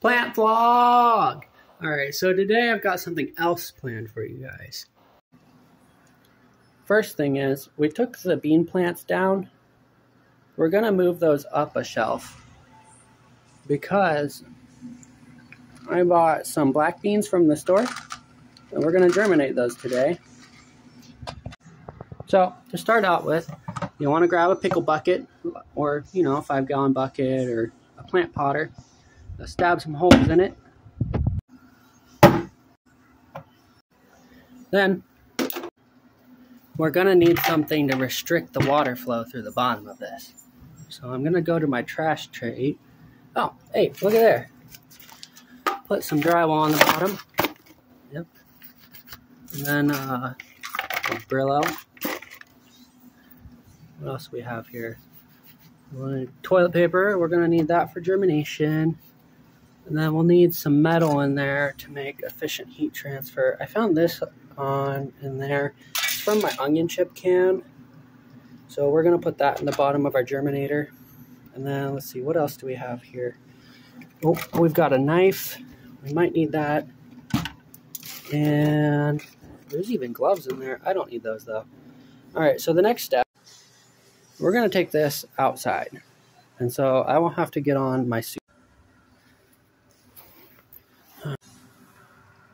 Plant vlog! Alright, so today I've got something else planned for you guys. First thing is, we took the bean plants down. We're going to move those up a shelf because I bought some black beans from the store and we're going to germinate those today. So, to start out with, you want to grab a pickle bucket or, you know, a five gallon bucket or a plant potter. Stab some holes in it. Then, we're going to need something to restrict the water flow through the bottom of this. So I'm going to go to my trash tray. Oh, hey, look at there. Put some drywall on the bottom. Yep. And then uh, Brillo. What else we have here? Toilet paper. We're going to need that for germination. And then we'll need some metal in there to make efficient heat transfer. I found this on in there. It's from my onion chip can. So we're going to put that in the bottom of our germinator. And then let's see, what else do we have here? Oh, we've got a knife. We might need that. And there's even gloves in there. I don't need those though. All right, so the next step, we're going to take this outside. And so I won't have to get on my suit.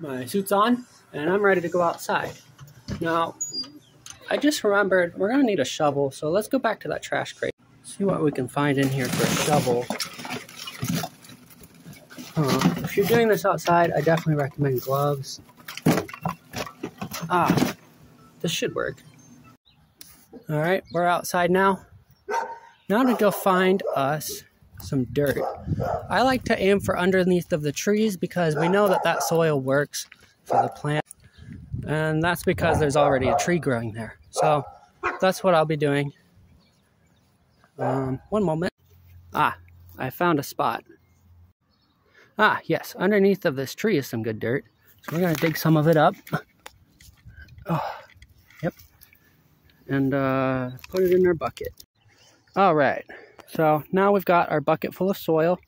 My suit's on, and I'm ready to go outside. Now, I just remembered we're to need a shovel, so let's go back to that trash crate. See what we can find in here for a shovel. Uh, if you're doing this outside, I definitely recommend gloves. Ah, this should work. Alright, we're outside now. Now to go find us some dirt. I like to aim for underneath of the trees because we know that that soil works for the plant. And that's because there's already a tree growing there. So that's what I'll be doing. Um, one moment. Ah, I found a spot. Ah, yes, underneath of this tree is some good dirt. So we're going to dig some of it up. Oh, yep. And uh, put it in our bucket. All right. So now we've got our bucket full of soil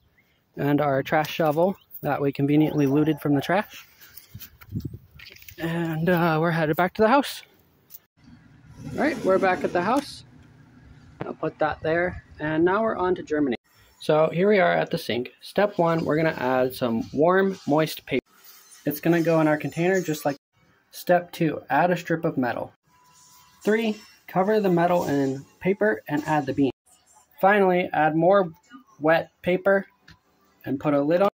and our trash shovel that we conveniently looted from the trash. And uh, we're headed back to the house. All right, we're back at the house. I'll put that there. And now we're on to germinate. So here we are at the sink. Step one, we're gonna add some warm, moist paper. It's gonna go in our container just like Step two, add a strip of metal. Three, cover the metal in paper and add the bean. Finally, add more wet paper and put a lid on.